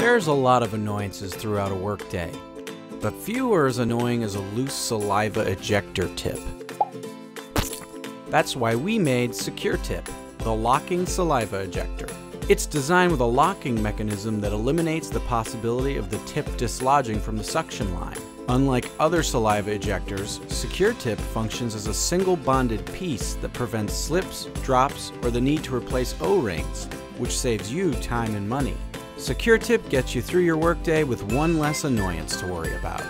There's a lot of annoyances throughout a workday, but few are as annoying as a loose saliva ejector tip. That's why we made SecureTip, the locking saliva ejector. It's designed with a locking mechanism that eliminates the possibility of the tip dislodging from the suction line. Unlike other saliva ejectors, SecureTip functions as a single bonded piece that prevents slips, drops, or the need to replace O-rings, which saves you time and money. SecureTip gets you through your workday with one less annoyance to worry about.